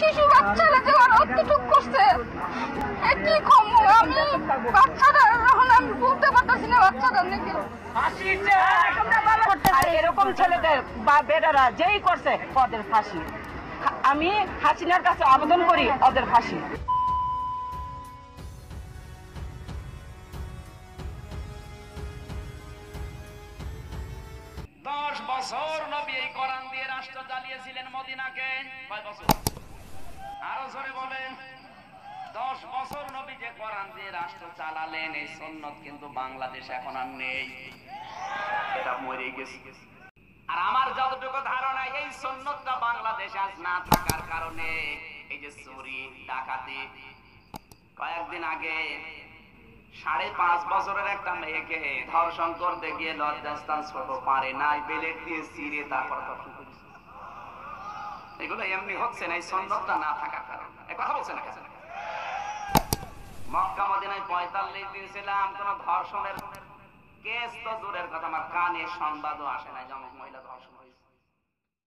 শিশু বাচ্চারা যে ওরা অতটুক করছে কি কম? আমি বাচ্চারা, এখন আমি বলতে পারতেছি না বাচ্চারা নাকি। এরকম ছেলেদের বা বেটারা যেই করছে, ওদের ফাঁসি। আমি হাসিনার কাছে আবেদন করি, ওদের ফাঁসি। দশ বছর নবী এই কোরআন দিয়ে রাষ্ট্র চালিয়েছিলেন মদিনাকে। আরও জোরে বলেন। দশ বছর নবী যে কোরআন দিয়ে রাষ্ট্র চালালেন, এই সন্ন্যত কিন্তু বাংলাদেশ এখন আর নেই। এটা মরে গেছে। আর আমার যতটুকু ধারণা, এই সন্ন্যতটা বাংলাদেশে আজ না থাকার কারণে এই যে চুরি, ডাকাতি, কয়েকদিন আগে সাড়ে পাঁচ বছরের একটা মেয়েকে ধর্ষণ করতে গিয়ে লজ্জাস্থান ছোট পারে নাই, বেলেট দিয়ে চিরে তারপর এগুলো এমনি হচ্ছে না, এই সন্ন্যতটা না থাকার কারণে। কথা বলছে না? মক্কা মদিনায় পঁয়তাল্লিশ দিন ছিলাম, কোন ধর্ষণের কেস তো দূরের কথা, আমার কানে সংবাদও আসে না যেমন মহিলা ধর্ষণ হয়েছে।